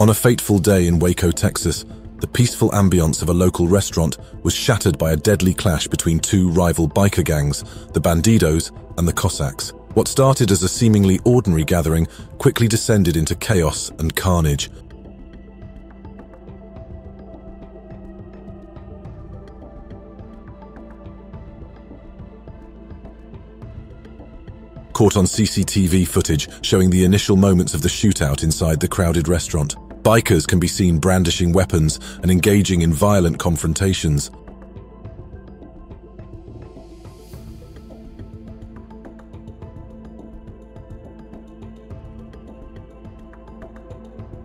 On a fateful day in Waco, Texas, the peaceful ambience of a local restaurant was shattered by a deadly clash between two rival biker gangs, the Bandidos and the Cossacks. What started as a seemingly ordinary gathering quickly descended into chaos and carnage. Caught on CCTV footage showing the initial moments of the shootout inside the crowded restaurant. Bikers can be seen brandishing weapons and engaging in violent confrontations.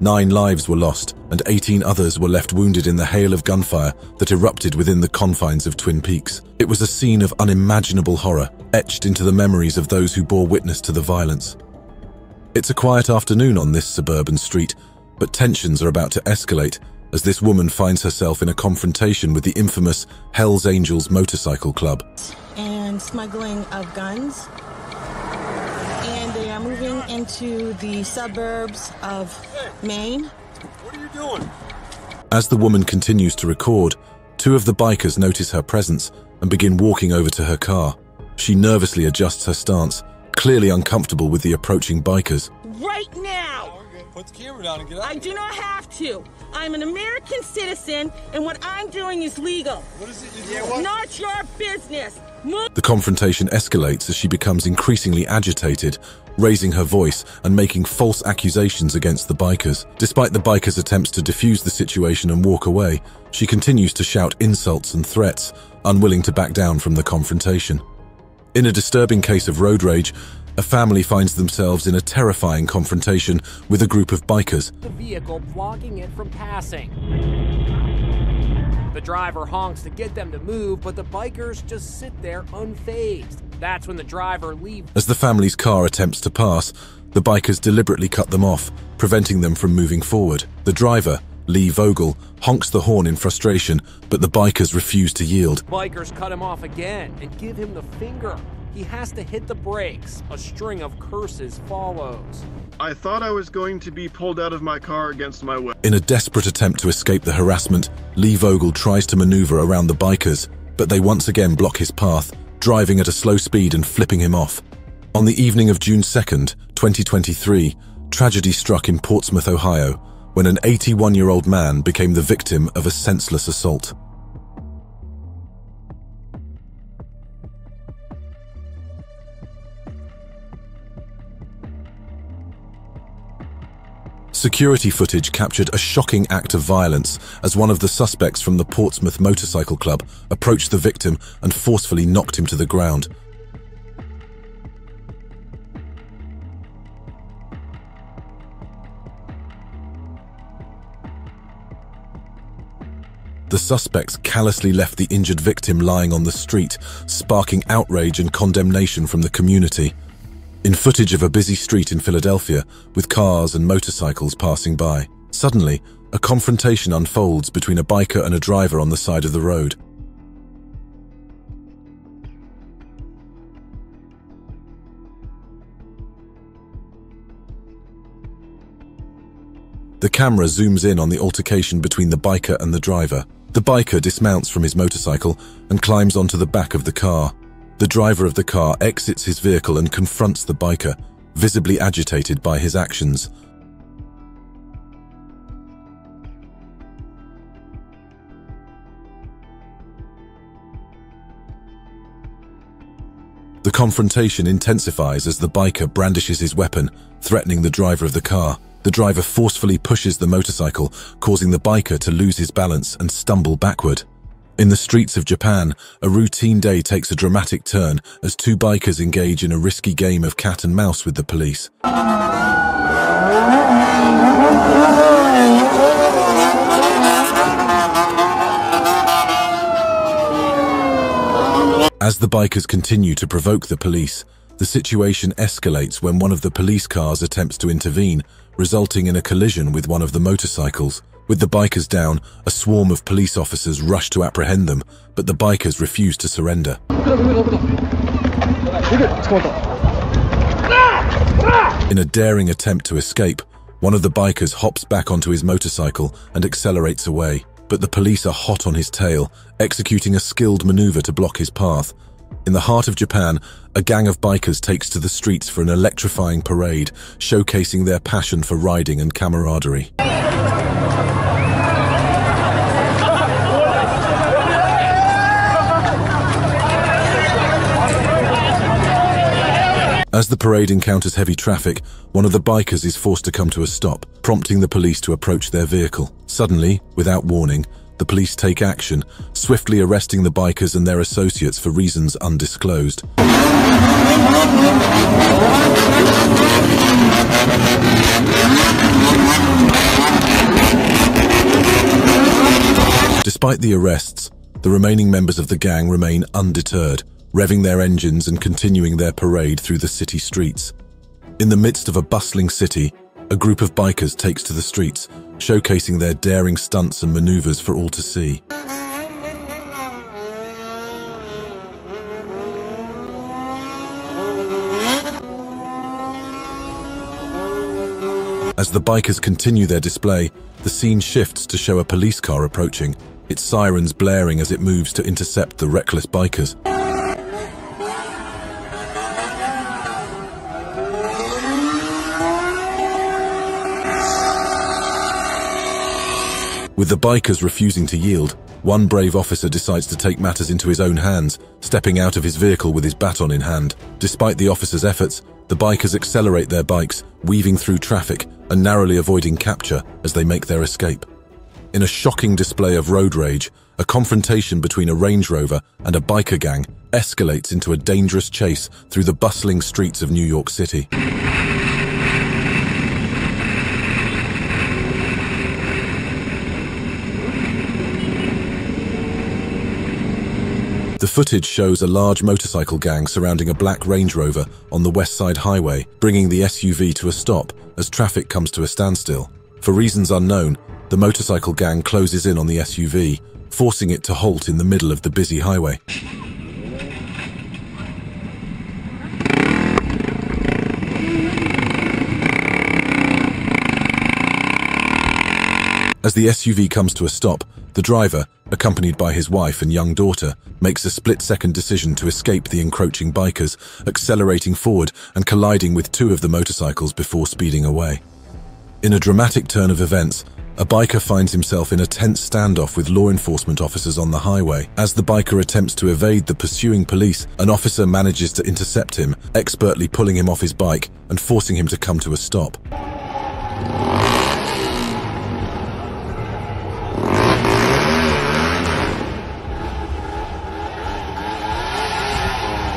Nine lives were lost, and 18 others were left wounded in the hail of gunfire that erupted within the confines of Twin Peaks. It was a scene of unimaginable horror, etched into the memories of those who bore witness to the violence. It's a quiet afternoon on this suburban street, but tensions are about to escalate as this woman finds herself in a confrontation with the infamous Hells Angels Motorcycle Club. And smuggling of guns. And they are moving into the suburbs of Maine. What are you doing? As the woman continues to record, two of the bikers notice her presence and begin walking over to her car. She nervously adjusts her stance, clearly uncomfortable with the approaching bikers. Right now! Put the camera down and get out. I do not have to. I'm an American citizen, and what I'm doing is legal. What is it you're doing? Not your business. Move. The confrontation escalates as she becomes increasingly agitated, raising her voice and making false accusations against the bikers. Despite the bikers' attempts to defuse the situation and walk away, she continues to shout insults and threats, unwilling to back down from the confrontation. In a disturbing case of road rage, a family finds themselves in a terrifying confrontation with a group of bikers. the vehicle blocking it from passing. The driver honks to get them to move, but the bikers just sit there unfazed. That's when the driver leaves. As the family's car attempts to pass, the bikers deliberately cut them off, preventing them from moving forward. The driver, Lee Vogel, honks the horn in frustration, but the bikers refuse to yield. Bikers cut him off again and give him the finger. He has to hit the brakes. A string of curses follows. I thought I was going to be pulled out of my car against my will. In a desperate attempt to escape the harassment, Lee Vogel tries to maneuver around the bikers, but they once again block his path, driving at a slow speed and flipping him off. On the evening of June 2nd, 2023, tragedy struck in Portsmouth, Ohio, when an 81-year-old man became the victim of a senseless assault. Security footage captured a shocking act of violence as one of the suspects from the Portsmouth Motorcycle Club approached the victim and forcefully knocked him to the ground. The suspects callously left the injured victim lying on the street, sparking outrage and condemnation from the community. In footage of a busy street in Philadelphia, with cars and motorcycles passing by, suddenly, a confrontation unfolds between a biker and a driver on the side of the road. The camera zooms in on the altercation between the biker and the driver. The biker dismounts from his motorcycle and climbs onto the back of the car. The driver of the car exits his vehicle and confronts the biker, visibly agitated by his actions. The confrontation intensifies as the biker brandishes his weapon, threatening the driver of the car. The driver forcefully pushes the motorcycle, causing the biker to lose his balance and stumble backward. In the streets of Japan, a routine day takes a dramatic turn as two bikers engage in a risky game of cat and mouse with the police. As the bikers continue to provoke the police, the situation escalates when one of the police cars attempts to intervene, resulting in a collision with one of the motorcycles. With the bikers down, a swarm of police officers rush to apprehend them, but the bikers refuse to surrender. In a daring attempt to escape, One of the bikers hops back onto his motorcycle and accelerates away, but the police are hot on his tail, executing a skilled maneuver to block his path. In the heart of Japan, a gang of bikers takes to the streets for an electrifying parade, showcasing their passion for riding and camaraderie. As the parade encounters heavy traffic, one of the bikers is forced to come to a stop, prompting the police to approach their vehicle. Suddenly, without warning, the police take action, swiftly arresting the bikers and their associates for reasons undisclosed. Despite the arrests, the remaining members of the gang remain undeterred, revving their engines and continuing their parade through the city streets. In the midst of a bustling city, a group of bikers takes to the streets, showcasing their daring stunts and maneuvers for all to see. As the bikers continue their display, the scene shifts to show a police car approaching, its sirens blaring as it moves to intercept the reckless bikers. With the bikers refusing to yield, one brave officer decides to take matters into his own hands, stepping out of his vehicle with his baton in hand. Despite the officer's efforts, the bikers accelerate their bikes, weaving through traffic and narrowly avoiding capture as they make their escape. In a shocking display of road rage, a confrontation between a Range Rover and a biker gang escalates into a dangerous chase through the bustling streets of New York City. The footage shows a large motorcycle gang surrounding a black Range Rover on the West Side Highway, bringing the SUV to a stop as traffic comes to a standstill. For reasons unknown, the motorcycle gang closes in on the SUV, forcing it to halt in the middle of the busy highway. As the SUV comes to a stop, the driver, accompanied by his wife and young daughter, makes a split-second decision to escape the encroaching bikers, accelerating forward and colliding with two of the motorcycles before speeding away. In a dramatic turn of events, a biker finds himself in a tense standoff with law enforcement officers on the highway. As the biker attempts to evade the pursuing police, an officer manages to intercept him, expertly pulling him off his bike and forcing him to come to a stop.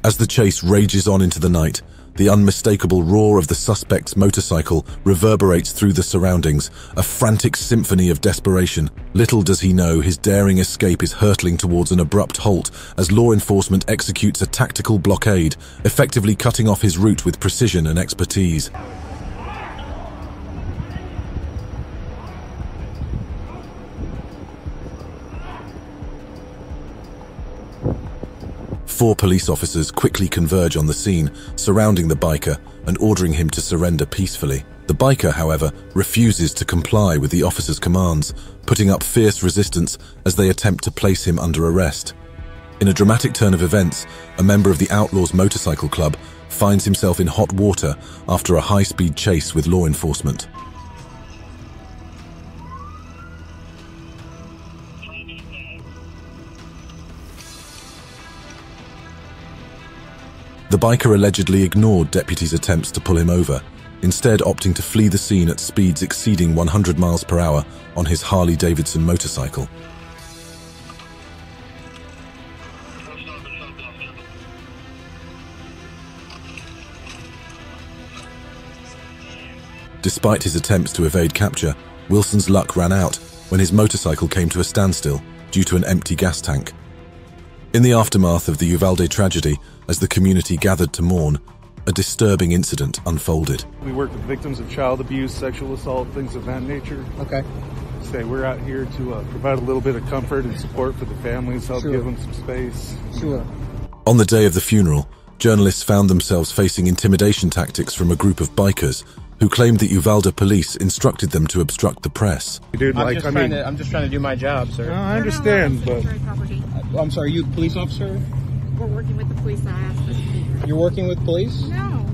As the chase rages on into the night, the unmistakable roar of the suspect's motorcycle reverberates through the surroundings, a frantic symphony of desperation. Little does he know his daring escape is hurtling towards an abrupt halt as law enforcement executes a tactical blockade, effectively cutting off his route with precision and expertise. Four police officers quickly converge on the scene, surrounding the biker and ordering him to surrender peacefully. The biker, however, refuses to comply with the officers' commands, putting up fierce resistance as they attempt to place him under arrest. In a dramatic turn of events, a member of the Outlaws Motorcycle Club finds himself in hot water after a high-speed chase with law enforcement. The biker allegedly ignored deputies' attempts to pull him over, instead opting to flee the scene at speeds exceeding 100 miles per hour on his Harley-Davidson motorcycle. Despite his attempts to evade capture, Wilson's luck ran out when his motorcycle came to a standstill due to an empty gas tank. In the aftermath of the Uvalde tragedy, as the community gathered to mourn, a disturbing incident unfolded. We work with victims of child abuse, sexual assault, things of that nature. Okay. Say we're out here to uh, provide a little bit of comfort and support for the families, help Sure. give them some space. Sure. On the day of the funeral, journalists found themselves facing intimidation tactics from a group of bikers who claimed that Uvalde police instructed them to obstruct the press. Dude, I'm like, just I trying mean, to. I'm just trying to do my job, sir. no, I understand, but uh, I'm sorry. You police officer? We're working with the police. I asked us to be here. You're working with police? No.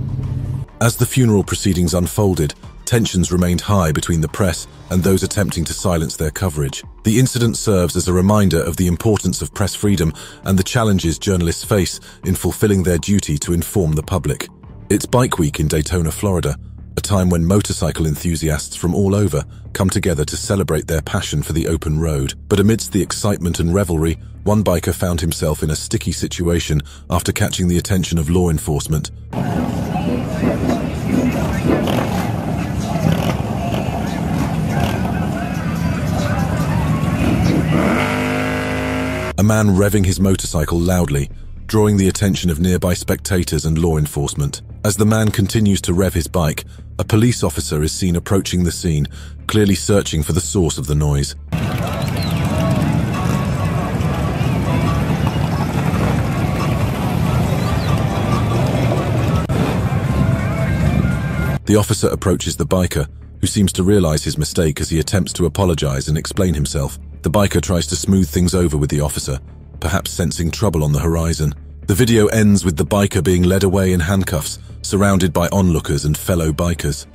As the funeral proceedings unfolded, tensions remained high between the press and those attempting to silence their coverage. The incident serves as a reminder of the importance of press freedom and the challenges journalists face in fulfilling their duty to inform the public. It's Bike Week in Daytona, Florida, a time when motorcycle enthusiasts from all over come together to celebrate their passion for the open road. But amidst the excitement and revelry, one biker found himself in a sticky situation after catching the attention of law enforcement. A man revving his motorcycle loudly, drawing the attention of nearby spectators and law enforcement. As the man continues to rev his bike, a police officer is seen approaching the scene, clearly searching for the source of the noise. The officer approaches the biker, who seems to realize his mistake as he attempts to apologize and explain himself. The biker tries to smooth things over with the officer, perhaps sensing trouble on the horizon. The video ends with the biker being led away in handcuffs, surrounded by onlookers and fellow bikers.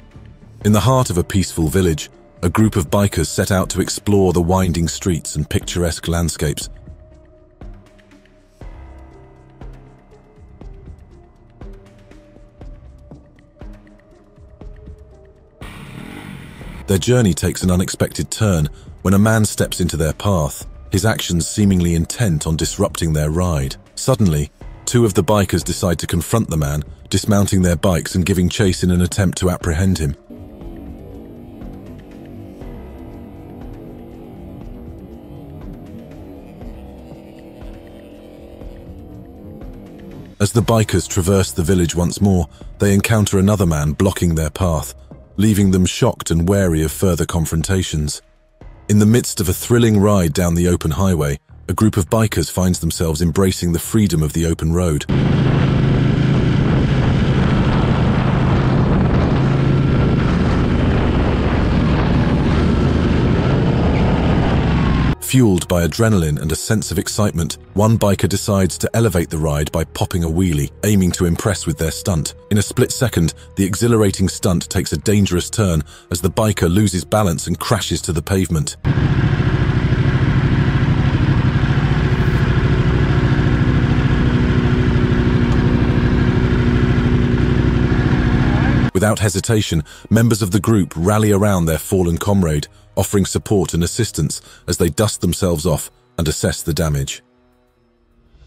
In the heart of a peaceful village, a group of bikers set out to explore the winding streets and picturesque landscapes. Their journey takes an unexpected turn when a man steps into their path, his actions seemingly intent on disrupting their ride. Suddenly, two of the bikers decide to confront the man, dismounting their bikes and giving chase in an attempt to apprehend him. As the bikers traverse the village once more, they encounter another man blocking their path, leaving them shocked and wary of further confrontations. In the midst of a thrilling ride down the open highway, a group of bikers finds themselves embracing the freedom of the open road. Fueled by adrenaline and a sense of excitement, one biker decides to elevate the ride by popping a wheelie, aiming to impress with their stunt. In a split second, the exhilarating stunt takes a dangerous turn as the biker loses balance and crashes to the pavement. Without hesitation, members of the group rally around their fallen comrade, offering support and assistance as they dust themselves off and assess the damage.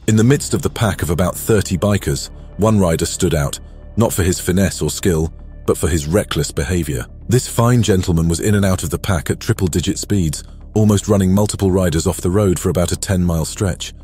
In the midst of the pack of about 30 bikers, one rider stood out, not for his finesse or skill, but for his reckless behavior. This fine gentleman was in and out of the pack at triple-digit speeds, almost running multiple riders off the road for about a 10-mile stretch.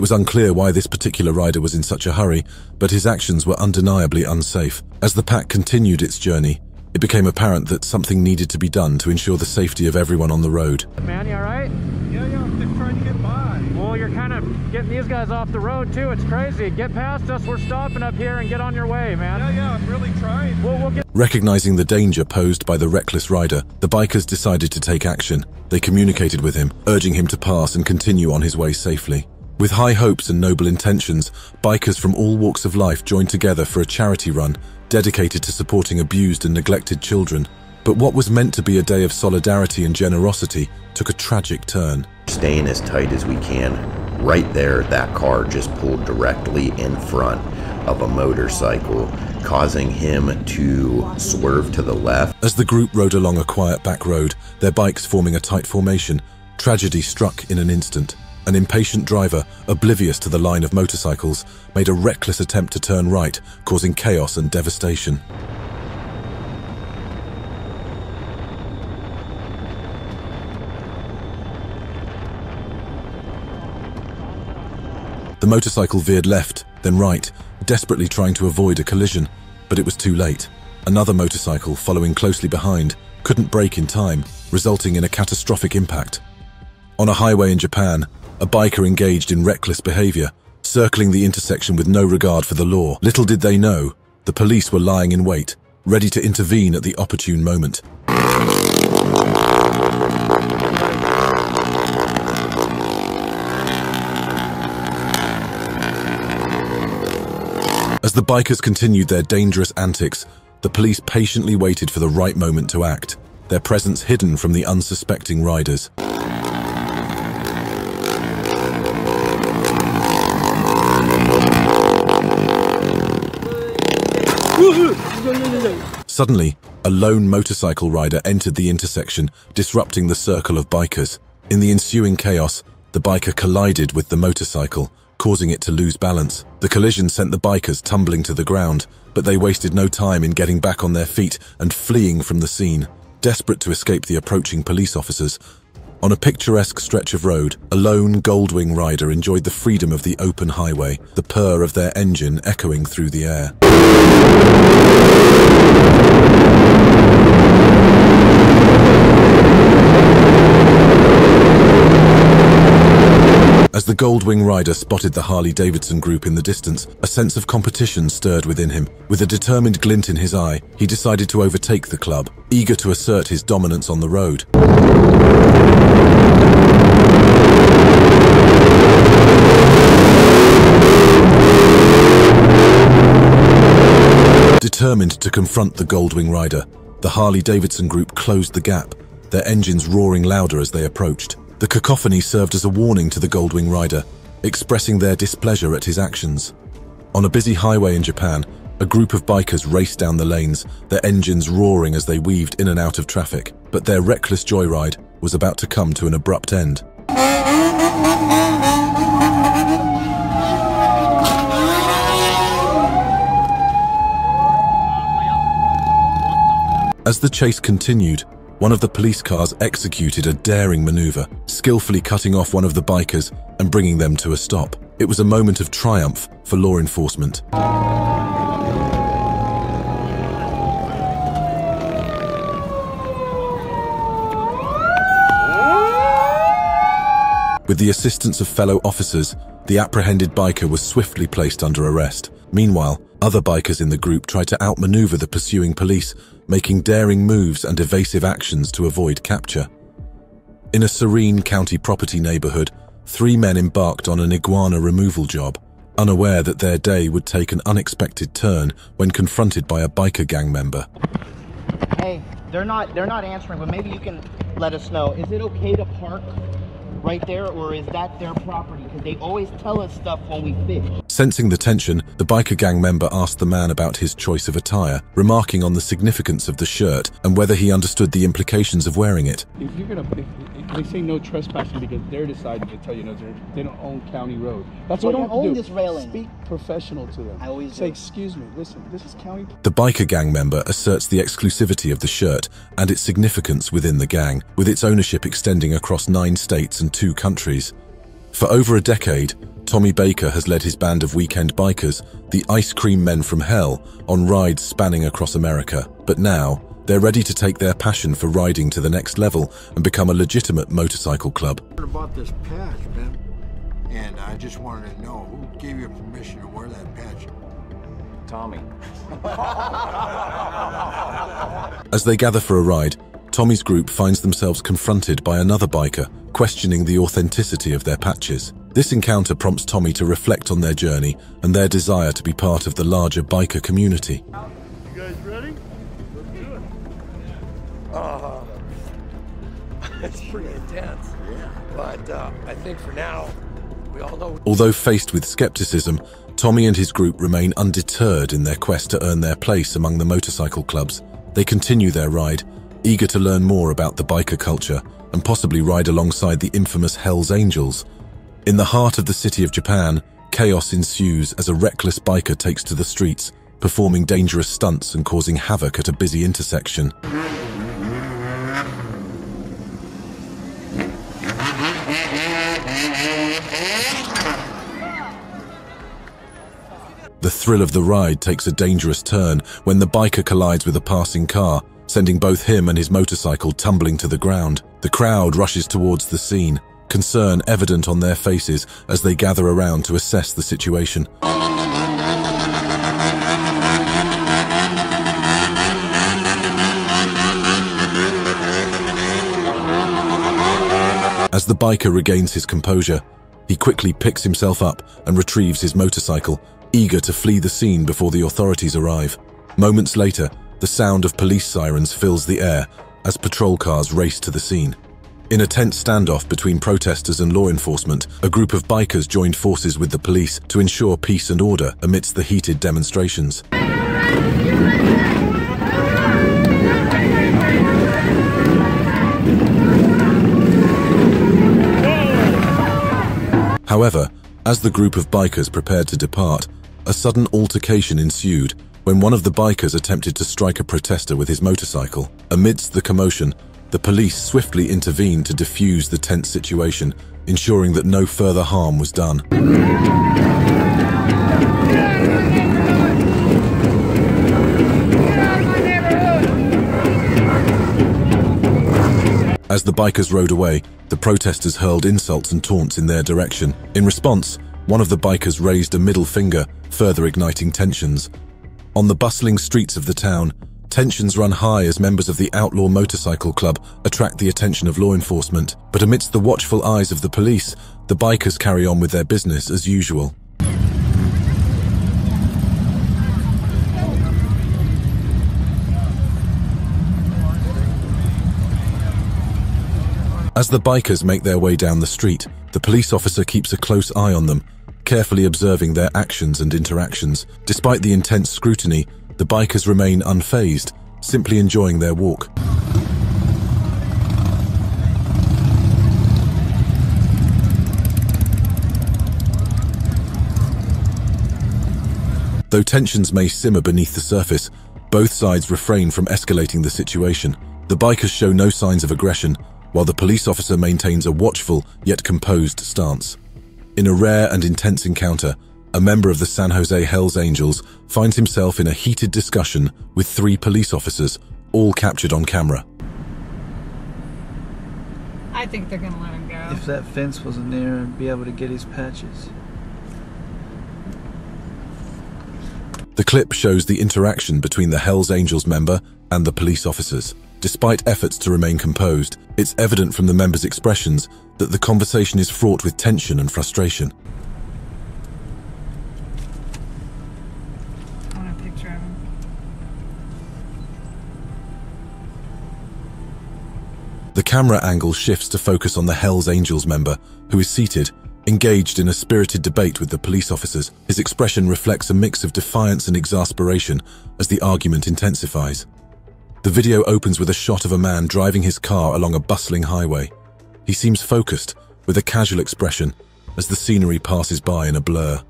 It was unclear why this particular rider was in such a hurry, but his actions were undeniably unsafe. As the pack continued its journey, it became apparent that something needed to be done to ensure the safety of everyone on the road. Man, you alright? Yeah, yeah, I'm just trying to get by. Well, you're kind of getting these guys off the road too. It's crazy. Get past us. We're stopping up here and get on your way, man. Yeah, yeah, I'm really trying. We'll, we'll get. Recognizing the danger posed by the reckless rider, the bikers decided to take action. They communicated with him, urging him to pass and continue on his way safely. With high hopes and noble intentions, bikers from all walks of life joined together for a charity run dedicated to supporting abused and neglected children. But what was meant to be a day of solidarity and generosity took a tragic turn. staying as tight as we can. Right there, that car just pulled directly in front of a motorcycle, causing him to swerve to the left. As the group rode along a quiet back road, their bikes forming a tight formation, tragedy struck in an instant. An impatient driver, oblivious to the line of motorcycles, made a reckless attempt to turn right, causing chaos and devastation. The motorcycle veered left, then right, desperately trying to avoid a collision, but it was too late. Another motorcycle, following closely behind, couldn't brake in time, resulting in a catastrophic impact. On a highway in Japan, a biker engaged in reckless behavior, circling the intersection with no regard for the law. Little did they know, the police were lying in wait, ready to intervene at the opportune moment. As the bikers continued their dangerous antics, the police patiently waited for the right moment to act, their presence hidden from the unsuspecting riders. Suddenly, a lone motorcycle rider entered the intersection, disrupting the circle of bikers. In the ensuing chaos, the biker collided with the motorcycle, causing it to lose balance. The collision sent the bikers tumbling to the ground, but they wasted no time in getting back on their feet and fleeing from the scene. Desperate to escape the approaching police officers, on a picturesque stretch of road, a lone Goldwing rider enjoyed the freedom of the open highway, the purr of their engine echoing through the air. As the Goldwing rider spotted the Harley-Davidson group in the distance, a sense of competition stirred within him. With a determined glint in his eye, he decided to overtake the club, eager to assert his dominance on the road. Determined to confront the Goldwing rider, the Harley-Davidson group closed the gap, their engines roaring louder as they approached. The cacophony served as a warning to the Goldwing rider, expressing their displeasure at his actions. On a busy highway in Japan, a group of bikers raced down the lanes, their engines roaring as they weaved in and out of traffic. But their reckless joyride was about to come to an abrupt end. As the chase continued, one of the police cars executed a daring maneuver, skillfully cutting off one of the bikers and bringing them to a stop. It was a moment of triumph for law enforcement. With the assistance of fellow officers, the apprehended biker was swiftly placed under arrest. Meanwhile, other bikers in the group tried to outmaneuver the pursuing police, making daring moves and evasive actions to avoid capture. In a serene county property neighborhood, three men embarked on an iguana removal job, unaware that their day would take an unexpected turn when confronted by a biker gang member. Hey, they're not they're not answering, but maybe you can let us know. Is it okay to park right there, or is that their property? Because they always tell us stuff when we fish. Sensing the tension, the biker gang member asked the man about his choice of attire, remarking on the significance of the shirt and whether he understood the implications of wearing it. If you're gonna, if, if they say no trespassing because they're deciding to tell you no, they're- don't own county road. That's They what you don't have to own do. this railing. Speak professional to them. I always say, do. excuse me, listen, this is county. The biker gang member asserts the exclusivity of the shirt and its significance within the gang, with its ownership extending across nine states and two countries. For over a decade, Tommy Baker has led his band of weekend bikers, the Ice Cream Men from Hell, on rides spanning across America. But now, they're ready to take their passion for riding to the next level and become a legitimate motorcycle club. about this patch, man, and I just wanted to know who gave you permission to wear that patch. Tommy. As they gather for a ride, Tommy's group finds themselves confronted by another biker, questioning the authenticity of their patches. This encounter prompts Tommy to reflect on their journey and their desire to be part of the larger biker community. You guys ready? Let's do it. Uh, it's pretty intense. But uh, I think for now, we all know. Although faced with skepticism, Tommy and his group remain undeterred in their quest to earn their place among the motorcycle clubs. They continue their ride, eager to learn more about the biker culture and possibly ride alongside the infamous Hells Angels. In the heart of the city of Japan, chaos ensues as a reckless biker takes to the streets, performing dangerous stunts and causing havoc at a busy intersection. The thrill of the ride takes a dangerous turn when the biker collides with a passing car, sending both him and his motorcycle tumbling to the ground. The crowd rushes towards the scene, concern evident on their faces as they gather around to assess the situation. As the biker regains his composure, he quickly picks himself up and retrieves his motorcycle, eager to flee the scene before the authorities arrive. Moments later, the sound of police sirens fills the air as patrol cars race to the scene. In a tense standoff between protesters and law enforcement, a group of bikers joined forces with the police to ensure peace and order amidst the heated demonstrations. However, as the group of bikers prepared to depart, a sudden altercation ensued when one of the bikers attempted to strike a protester with his motorcycle. Amidst the commotion, the police swiftly intervened to defuse the tense situation, ensuring that no further harm was done. As the bikers rode away, the protesters hurled insults and taunts in their direction. In response, one of the bikers raised a middle finger, further igniting tensions. On the bustling streets of the town, tensions run high as members of the Outlaw Motorcycle Club attract the attention of law enforcement. But amidst the watchful eyes of the police, the bikers carry on with their business as usual. As the bikers make their way down the street, the police officer keeps a close eye on them, carefully observing their actions and interactions. Despite the intense scrutiny, the bikers remain unfazed, simply enjoying their walk. Though tensions may simmer beneath the surface, both sides refrain from escalating the situation. The bikers show no signs of aggression, while the police officer maintains a watchful yet composed stance. In a rare and intense encounter, a member of the San Jose Hells Angels finds himself in a heated discussion with three police officers, all captured on camera. I think they're gonna let him go. If that fence wasn't there, I'd be able to get his patches. The clip shows the interaction between the Hells Angels member and the police officers. Despite efforts to remain composed, it's evident from the members' expressions that the conversation is fraught with tension and frustration. I want a picture of him. The camera angle shifts to focus on the Hells Angels member, who is seated, engaged in a spirited debate with the police officers. His expression reflects a mix of defiance and exasperation as the argument intensifies. The video opens with a shot of a man driving his car along a bustling highway. He seems focused, with a casual expression, as the scenery passes by in a blur.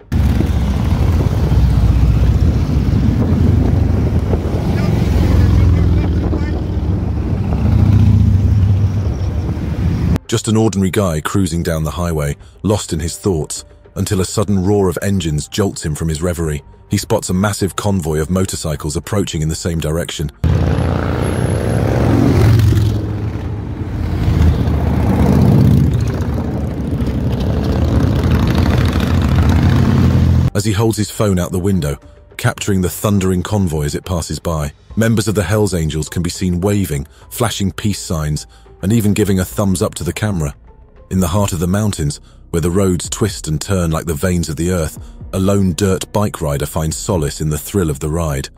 Just an ordinary guy cruising down the highway, lost in his thoughts, until a sudden roar of engines jolts him from his reverie. He spots a massive convoy of motorcycles approaching in the same direction. As he holds his phone out the window, capturing the thundering convoy as it passes by, members of the Hells Angels can be seen waving, flashing peace signs, and even giving a thumbs up to the camera. In the heart of the mountains, where the roads twist and turn like the veins of the earth, a lone dirt bike rider finds solace in the thrill of the ride.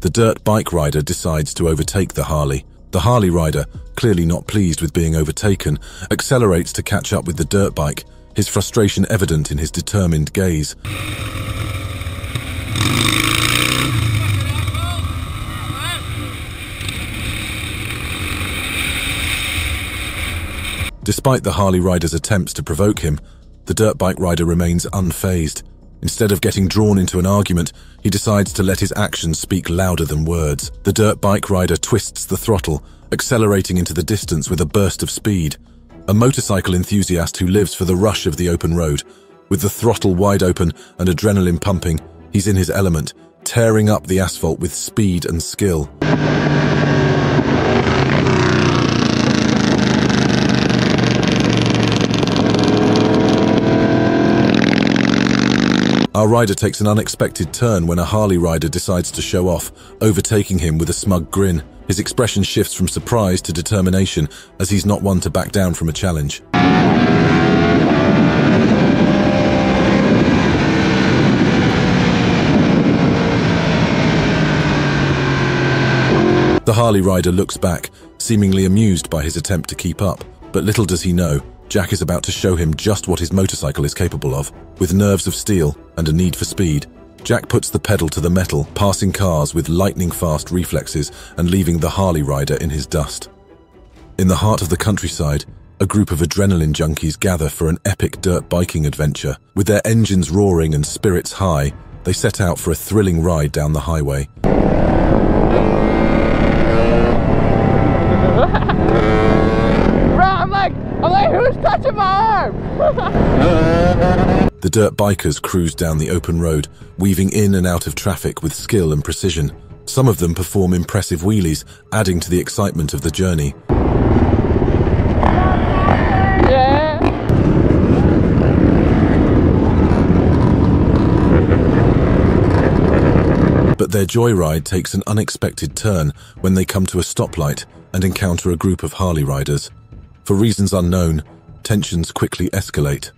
The dirt bike rider decides to overtake the Harley. The Harley rider, clearly not pleased with being overtaken, accelerates to catch up with the dirt bike, his frustration evident in his determined gaze. Despite the Harley rider's attempts to provoke him, the dirt bike rider remains unfazed. Instead of getting drawn into an argument, he decides to let his actions speak louder than words. The dirt bike rider twists the throttle, accelerating into the distance with a burst of speed. A motorcycle enthusiast who lives for the rush of the open road. With the throttle wide open and adrenaline pumping, He's in his element, tearing up the asphalt with speed and skill. Our rider takes an unexpected turn when a Harley rider decides to show off, overtaking him with a smug grin. His expression shifts from surprise to determination as he's not one to back down from a challenge. The Harley rider looks back, seemingly amused by his attempt to keep up, but little does he know, Jack is about to show him just what his motorcycle is capable of. With nerves of steel and a need for speed, Jack puts the pedal to the metal, passing cars with lightning fast reflexes and leaving the Harley rider in his dust. In the heart of the countryside, a group of adrenaline junkies gather for an epic dirt biking adventure. With their engines roaring and spirits high, they set out for a thrilling ride down the highway. Bro, I'm like, I'm like, who's touching my arm? The dirt bikers cruise down the open road, weaving in and out of traffic with skill and precision. Some of them perform impressive wheelies, adding to the excitement of the journey. But their joyride takes an unexpected turn when they come to a stoplight and encounter a group of Harley riders. For reasons unknown, tensions quickly escalate.